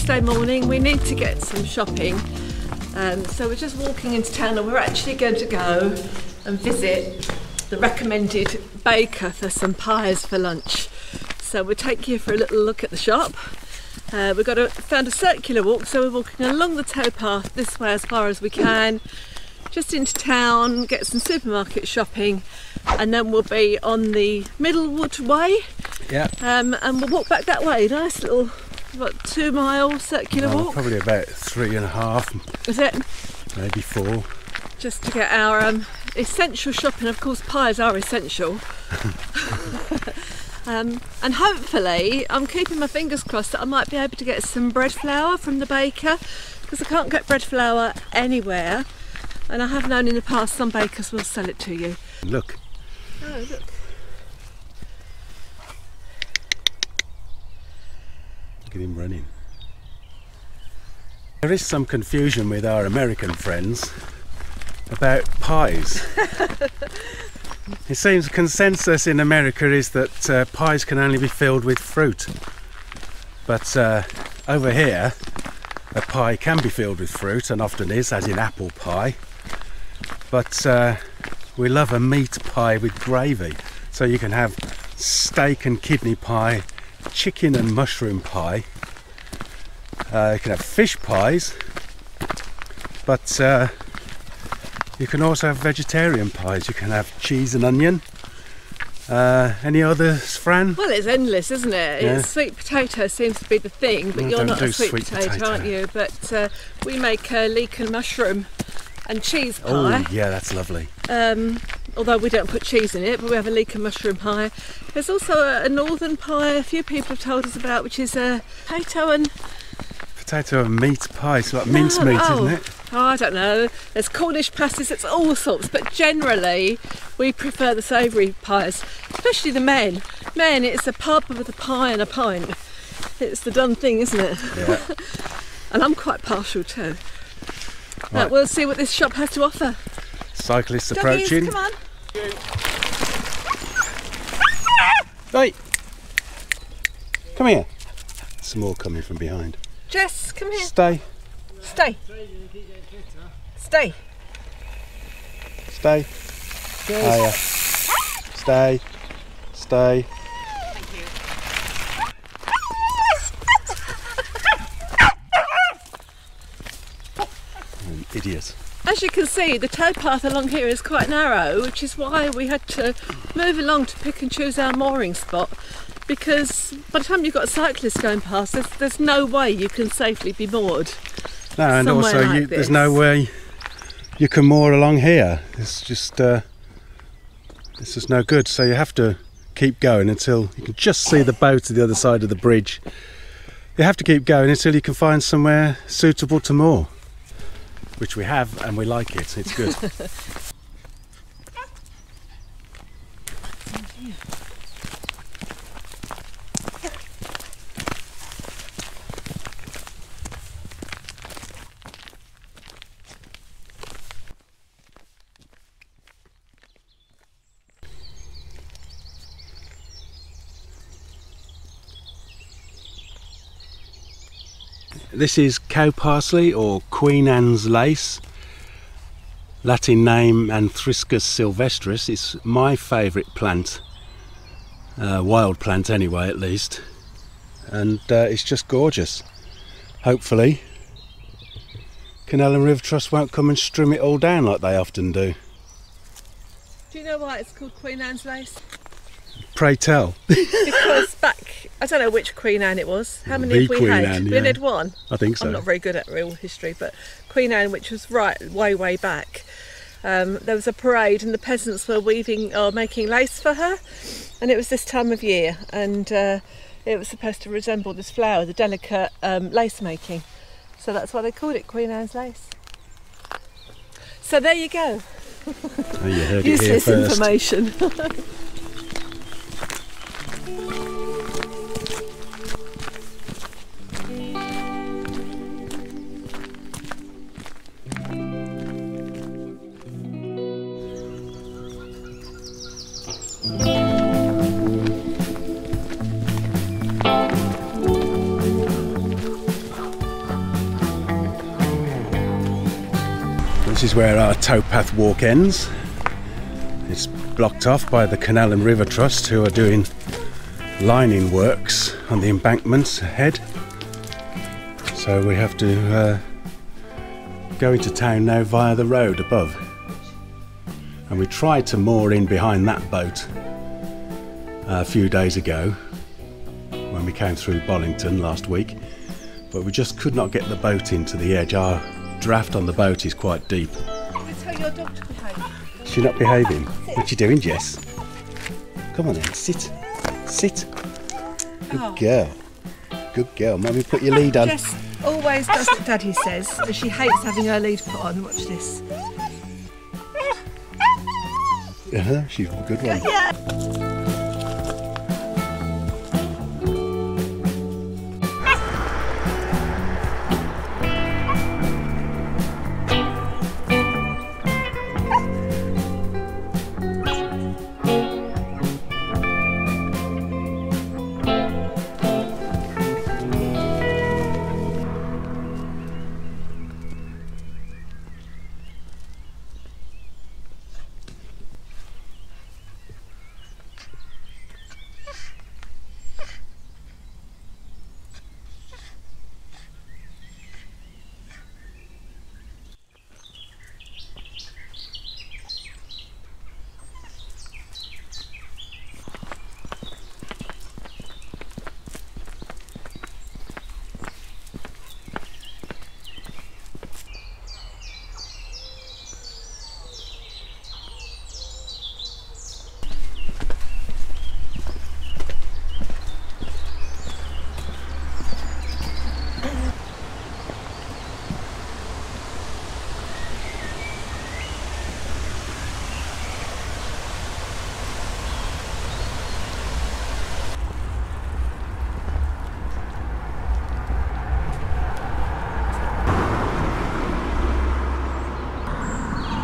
Saturday morning, we need to get some shopping. Um, so we're just walking into town and we're actually going to go and visit the recommended baker for some pies for lunch. So we'll take you for a little look at the shop. Uh, we've got a, found a circular walk, so we're walking along the towpath this way as far as we can, just into town, get some supermarket shopping, and then we'll be on the Middlewood Way, Yeah. um, and we'll walk back that way. Nice little, what, two mile circular Oh, walk. probably about three and a half, Is it? maybe four. Just to get our um, essential shopping. Of course, pies are essential. um, and hopefully, I'm keeping my fingers crossed that I might be able to get some bread flour from the baker because I can't get bread flour anywhere. And I have known in the past some bakers will sell it to you. Look, Oh, look. Look at him running. There is some confusion with our American friends about pies. it seems consensus in America is that uh, pies can only be filled with fruit. But uh, over here, a pie can be filled with fruit and often is, as in apple pie. But uh, we love a meat pie with gravy. So you can have steak and kidney pie, chicken and mushroom pie. Uh, you can have fish pies, but uh, you can also have vegetarian pies. You can have cheese and onion. Uh, any others, Fran? Well, it's endless, isn't it? Yeah. Sweet potato seems to be the thing, but I you're don't a sweet, sweet potato, potato. aren't you? But uh, we make uh, leek and mushroom and cheese pie. Oh, yeah, that's lovely. Um, although we don't put cheese in it, but we have a leek and mushroom pie. There's also a, a northern pie a few people have told us about, which is a potato and Potato and meat pie, it's like oh, mincemeat, oh, isn't it? Oh, I don't know. There's Cornish pasties, it's all sorts, but generally we prefer the savoury pies, especially the men. Men, it's a pub with a pie and a pint. It's the done thing, isn't it? Yeah. And I'm quite partial too. Right, Right. we'll see what this shop has to offer. Cyclists Doggies, approaching. come on. Hey! Come here. Some more coming from behind. Jess, come here. Stay, Stay. Stay. stay. Hiya. Stay, stay. An idiot. As you can see, the towpath along here is quite narrow, which is why we had to move along to pick and choose our mooring spot. Because by the time you've got cyclists going past, there's, there's no way you can safely be moored. No, and also like you, there's no way you can moor along here. It's just uh, it's just no good. So you have to keep going until you can just see the boat at the other side of the bridge. You have to keep going until you can find somewhere suitable to moor, which we have, and we like it. It's good. This is cow parsley or Queen Anne's lace. Latin name Anthriscus sylvestris. It's my favourite plant, uh, wild plant anyway, at least, and uh, it's just gorgeous. Hopefully, Canal and River Trust won't come and strim it all down like they often do. Do you know why it's called Queen Anne's lace? Pray tell. Because back, I don't know which Queen Anne it was. How many The have we Queen had? Anne, we had one. I think so. I'm not very good at real history, but Queen Anne, which was right way, way back, um, there was a parade and the peasants were weaving or making lace for her, and it was this time of year, and uh, it was supposed to resemble this flower, the delicate um, lace making. So that's why they called it Queen Anne's lace. So there you go, Oh, you heard it here useless information. This is where our towpath walk ends. It's blocked off by the Canal and River Trust who are doing lining works on the embankments ahead. So we have to uh, go into town now via the road above. And we tried to moor in behind that boat a few days ago when we came through Bollington last week, but we just could not get the boat into the edge. Our draft on the boat is quite deep. You tell your dog to behave. She's not behaving. What you doing, Jess? Come on then, sit. Sit. Good Oh. girl. Good girl. Mummy, put your lead on. Jess always does what Daddy says, and she hates having her lead put on. Watch this. Uh-huh, she's a good one. Yeah.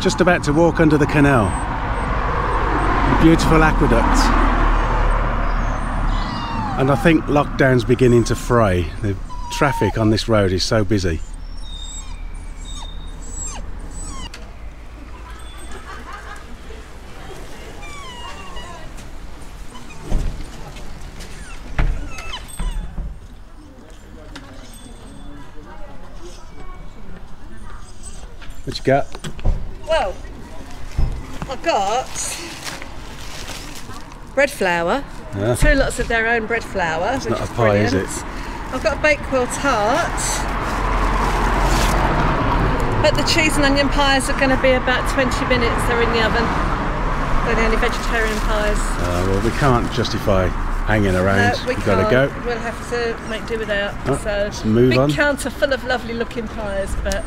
Just about to walk under the canal. A beautiful aqueduct. And I think lockdown's beginning to fray. The traffic on this road is so busy. What you got? Well, I've got bread flour. Yeah. Two lots of their own bread flour, which not a is pie, is brilliant. it? I've got a Bakewell tart. But the cheese and onion pies are going to be about 20 minutes. They're in the oven. They're the only vegetarian pies. Uh, well, we can't justify hanging around. No, we We've got to go. We'll have to make do without. Oh, so let's move big on. counter full of lovely looking pies, but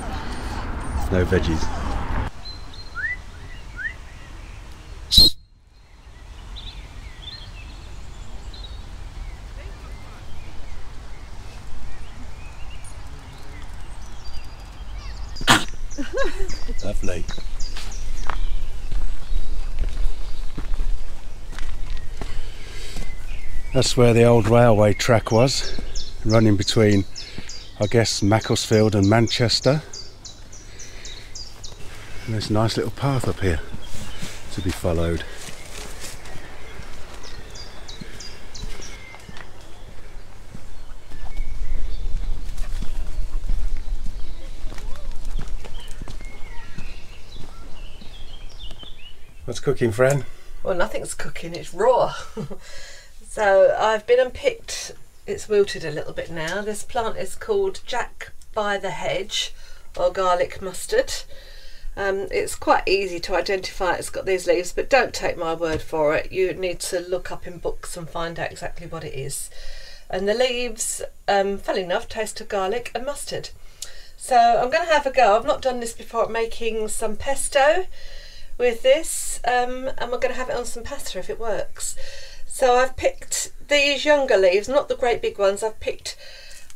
No veggies. Lovely. That's where the old railway track was, running between, I guess, Macclesfield and Manchester. And there's a nice little path up here to be followed. What's cooking, friend? well, nothing's cooking. It's raw. so I've been and picked. It's wilted a little bit now. This plant is called Jack by the Hedge, or garlic mustard. Um, it's quite easy to identify. It's got these leaves, but don't take my word for it. You need to look up in books and find out exactly what it is. And the leaves, um, funnily enough, taste of garlic and mustard. So I'm going to have a go. I've not done this before. Making some pesto with this, um, and we're going to have it on some pasta if it works. So I've picked these younger leaves, not the great big ones. I've picked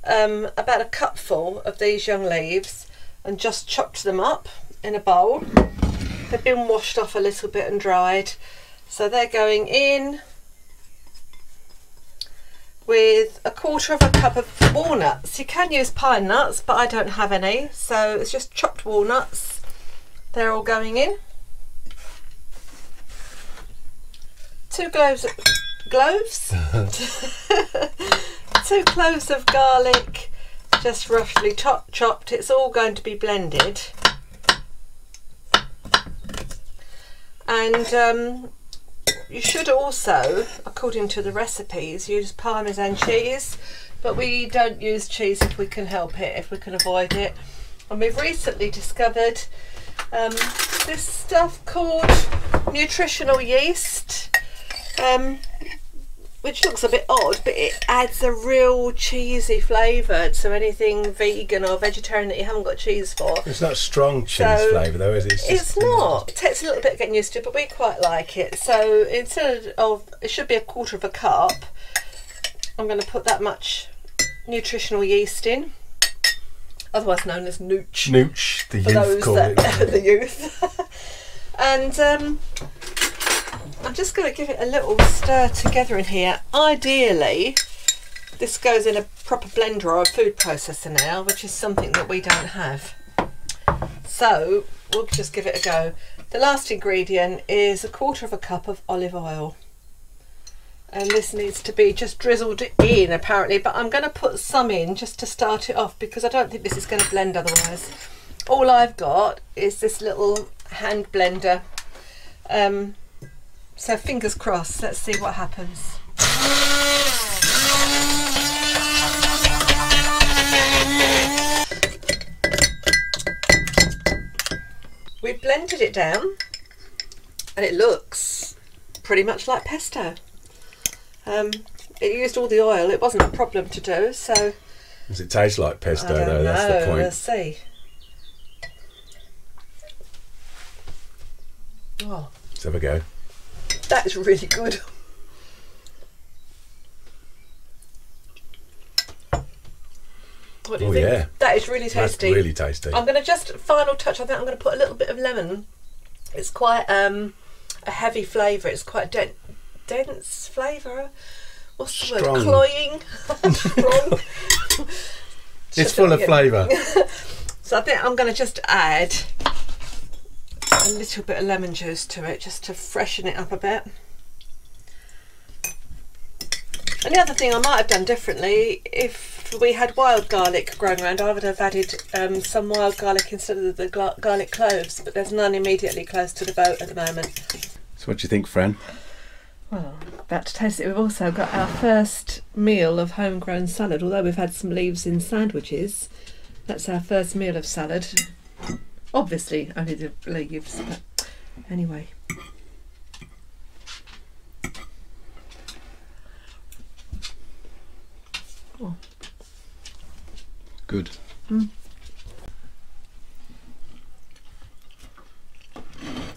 um, about a cupful of these young leaves and just chopped them up in a bowl. They've been washed off a little bit and dried, so they're going in with a quarter of a cup of walnuts. You can use pine nuts, but I don't have any, so it's just chopped walnuts They're all going in. Two cloves, cloves? Two cloves of garlic, just roughly chop, chopped. It's all going to be blended. And um, you should also, according to the recipes, use Parmesan cheese, but we don't use cheese if we can help it, if we can avoid it. And we've recently discovered um, this stuff called nutritional yeast, um, which looks a bit odd, but it adds a real cheesy flavour to anything vegan or vegetarian that you haven't got cheese for. It's not strong cheese So, flavour though, is it? It's, It's not. It takes a little bit getting used to, but we quite like it. So instead of it should be a quarter of a cup, I'm going to put that much nutritional yeast in, otherwise known as nooch Nooch, the youth call that it. the youth. and um, just going to give it a little stir together in here. Ideally, this goes in a proper blender or a food processor now, which is something that we don't have. So we'll just give it a go. The last ingredient is a quarter of a cup of olive oil. And this needs to be just drizzled in apparently, but I'm going to put some in just to start it off because I don't think this is going to blend otherwise. All I've got is this little hand blender. Um, so fingers crossed, let's see what happens. We've blended it down and it looks pretty much like pesto. Um, it used all the oil, it wasn't a problem to do, so Does it taste like pesto though? That's the point. Let's see. Oh, Let's have a go. That is really good. What do you Oh, think? yeah. That is really tasty. That's really tasty. I'm going to just final touch. I think I'm going to put a little bit of lemon. It's quite um, a heavy flavour. It's quite den- dense flavour. What's the Strong. word? Cloying. Strong. it's full of flavour. So I think I'm going to just add a little bit of lemon juice to it just to freshen it up a bit. And the other thing I might have done differently, if we had wild garlic growing around, I would have added um, some wild garlic instead of the gla- garlic cloves, but there's none immediately close to the boat at the moment. So what do you think, Fran? Well, about to taste it. We've also got our first meal of homegrown salad, although we've had some leaves in sandwiches. That's our first meal of salad. Obviously, only the leaves, but anyway. Good. Mm.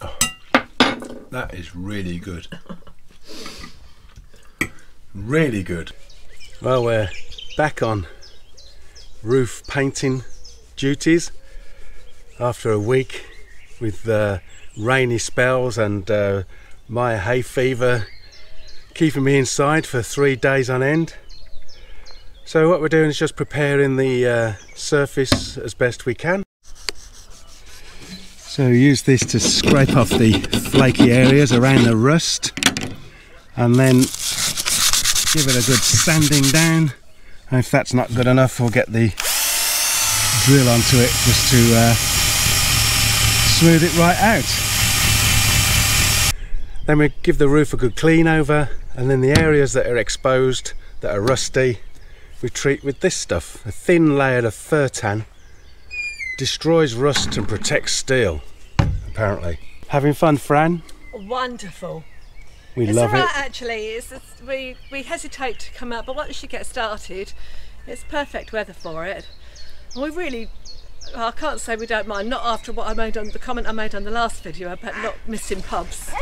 Oh, that is really good. Really good. Well, we're back on roof painting duties after a week with uh, rainy spells and uh, my hay fever keeping me inside for three days on end. So what we're doing is just preparing the uh, surface as best we can. So use this to scrape off the flaky areas around the rust and then give it a good sanding down. And if that's not good enough we'll get the drill onto it just to uh, smooth it right out. Then we give the roof a good clean over and then the areas that are exposed that are rusty we treat with this stuff. A thin layer of Fertan destroys rust and protects steel, apparently. Having fun, Fran? Wonderful. We it's love all right, it. actually. It's, it's, we, we hesitate to come out, but once you get started, it's perfect weather for it. And we really, well, I can't say we don't mind, not after what I made on the comment I made on the last video about not missing pubs.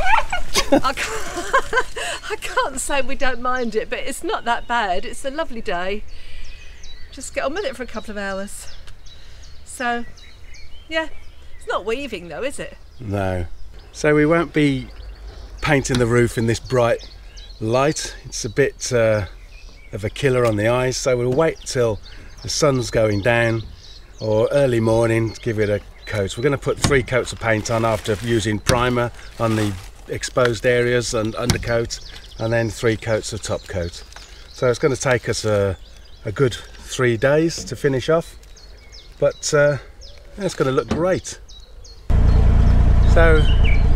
I, can't, I can't say we don't mind it, but it's not that bad. It's a lovely day. Just get on with it for a couple of hours. So, yeah, it's not weaving though, is it? No. So we won't be painting the roof in this bright light. It's a bit uh, of a killer on the eyes, so we'll wait till the sun's going down or early morning give it a coats. We're going to put three coats of paint on after using primer on the exposed areas and undercoat and then three coats of top coat. So it's going to take us a, a good three days to finish off but uh, it's going to look great. So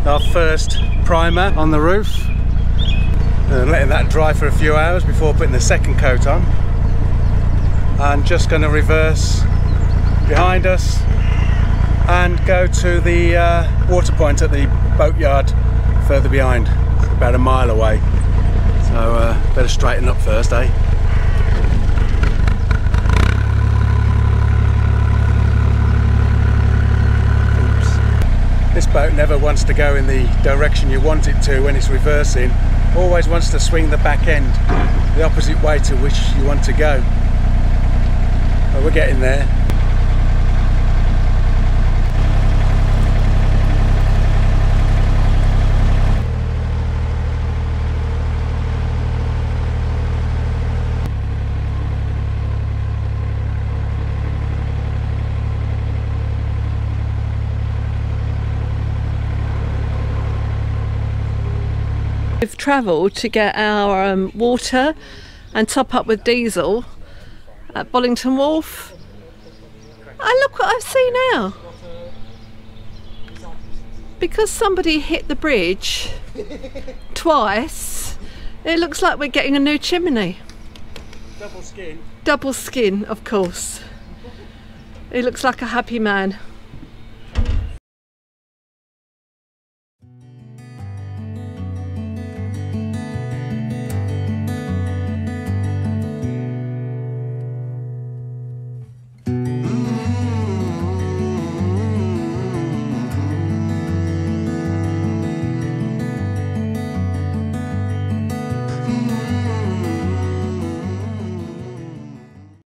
our first primer on the roof and letting that dry for a few hours before putting the second coat on and just going to reverse behind us and go to the uh, water point at the boatyard further behind it's about a mile away so uh, better straighten up first eh This boat never wants to go in the direction you want it to when it's reversing. Always wants to swing the back end the opposite way to which you want to go. But we're getting there. We've travelled to get our um, water and top up with diesel at Bollington Wharf. And look what I see now. Because somebody hit the bridge twice, it looks like we're getting a new chimney. Double skin. Double skin, of course. He looks like a happy man.